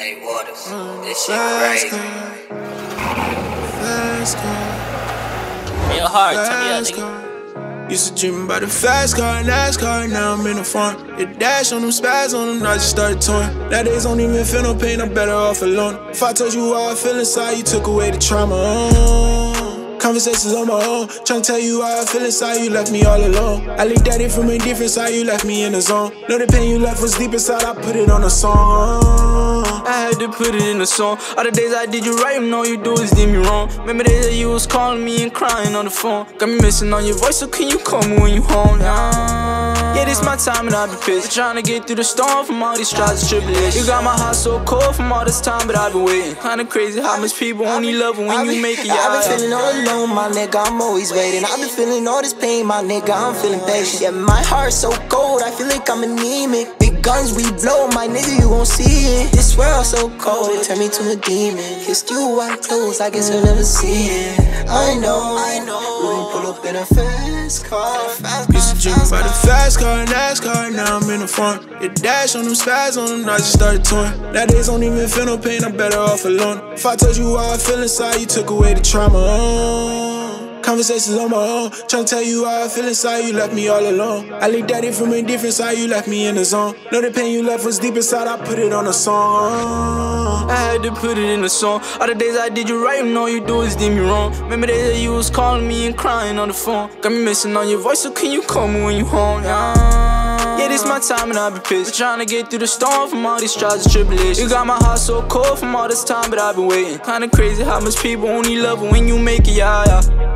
Hey, Waters, this shit crazy. Fast car, Your heart, turn me up, fast nigga. car. Used to dream about the fast car, NASCAR, now I'm in the front. Hit dash on them, spaz on them, I just started touring. Nowadays don't even feel no pain, I'm better off alone. If I told you how I feel inside, you took away the trauma. Oh. Conversations on my own, tryna tell you how I feel inside, you left me all alone. I looked at it from a different side, you left me in the zone. Know the pain you left was deep inside, I put it on a song. I had to put it in a song. All the days I did you right, and all you do is did me wrong. Remember days that you was calling me and crying on the phone. Got me missing on your voice, so can you call me when you home? Yeah, yeah this my time and I be pissed. Trying to get through the storm from all these trials and tribulations. You got my heart so cold from all this time, but I've been waiting. Kinda crazy how much people only love when you make it. I Yeah, been feeling all alone, my nigga. I'm always waiting. I've been feeling all this pain, my nigga. I'm feeling patient. Yeah, my heart's so cold. I feel like I'm anemic. Big guns we blow, my nigga. You won't see it. This world so cold, it turned me to a demon. Kissed you white clothes, I guess you'll never see it. I know, I know. We gon' pull up in a fast car. Fast Used to dream fast about the car. fast car, NASCAR, now I'm in the front. Hit dash on them, spaz on them, I just started touring. Nowadays don't even feel no pain, I'm better off alone. If I told you how I feel inside, you took away the trauma. Oh. Conversations on my own, tryna tell you how I feel inside, you left me all alone. I looked at it from a different side, you left me in the zone. Know the pain you left was deep inside, I put it on a song. I had to put it in a song. All the days I did you right, and all you do is did me wrong. Remember days that you was calling me and crying on the phone. Got me missing on your voice, so can you call me when you home? Yeah, yeah this my time and I be pissed. Trying to get through the storm from all these trials and tribulations. You got my heart so cold from all this time, but I've been waiting. Kinda crazy how much people only love when you make it, yeah, yeah.